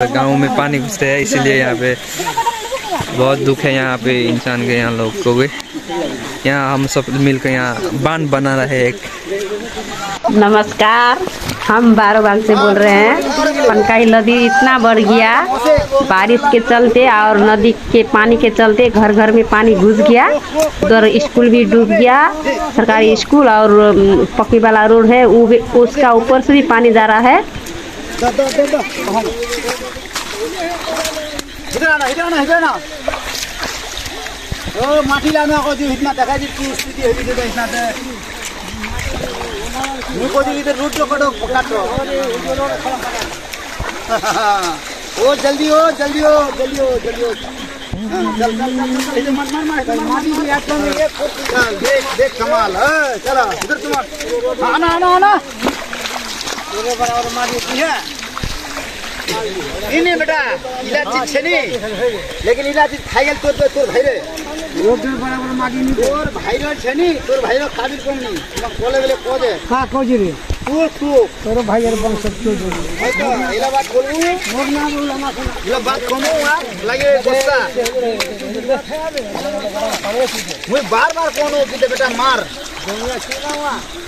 गाँव में पानी घुसते हैं, इसीलिए यहाँ पे बहुत दुख है यहाँ पे इंसान के, यहाँ लोग को भी। यहाँ हम सब मिलकर यहाँ बाँध बना रहे एक। नमस्कार, हम बारोबाग से बोल रहे हैं। पनकाई नदी इतना बढ़ गया, बारिश के चलते और नदी के पानी के चलते घर घर में पानी घुस गया। उधर स्कूल भी डूब गया, सरकारी स्कूल और पक्की वाला रोड है उसका ऊपर से भी पानी जा रहा है। इधर आना इधर आना इधर आना। ओ माटी लाने को जो इतना देखा जी की स्थिति है इधर इतना से मुझको जो इधर रूट कटो काटो ओ जल्दी हो जल्दी हो जल्दी हो जल्दी हो। चल चल चल इधर मत मार मार माटी भी याद कर देख देख कमाल। है चला इधर तुम हाँ, आना आना आना। तेरे बराबर माटी की है इने बेटा इलाची छेनी लेकिन इलाची खाइल तोर पे तोर भाई रे पे बराबर मागी नी तोर भाई रे छेनी तोर भाई रे काबिल कोम नी तुम बोले बोले को दे का खोज रे तू तू तोरो भाई यार बंग सब क्यों जोड़ भाई तो इला बात बोलू मोर ना बोला ना सुना इला बात कोमो लगे गुस्सा मुझे बार बार कौन हो कि बेटा मार दुनिया तू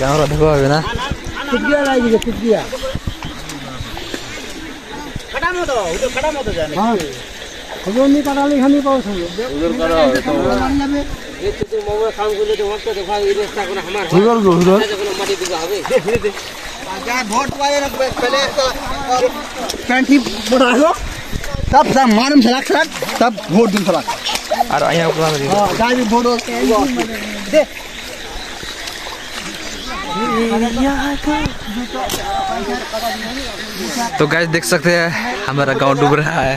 गाँव देखो अभी ना लगी फुट गया खड़ा मत हो उधर खड़ा मत हो जाने हाँ खबर नहीं करा ली हम ही पास हो क्या वोट पाए रख पहले तो कैंठी बढ़ा लो तब सब मालूम सलाक सलाक तब वोट दूँ सलाक और यहाँ दिन। हाँ गाय भी वोट दे तो गैस देख सकते हैं हमारा गाँव डूब रहा है।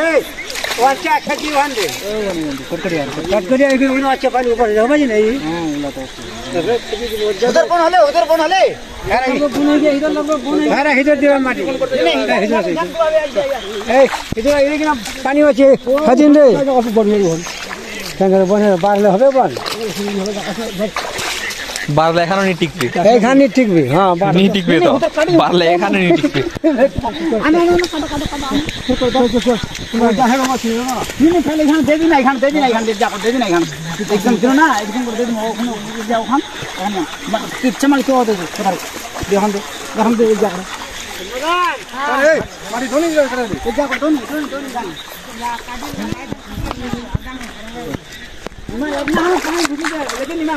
पहले వచ్చి అక్కడికి ఇవ్వండి కట్టుకొని ఇక్కడ వచ్చే పని ఉపడి రమ్మని నెయ్యి उधर कौन हले उधर कौन हले हेरा हिजो दिवा माटी ए हिजो ए किन पानी बचे खदिन रे बनेर बनेर बारले हो बन বারলে এখানে নি টিকবে। এইখানে ঠিকবি হ্যাঁ নি টিকবে তো? বারলে এখানে নি টিকবে। এখানে না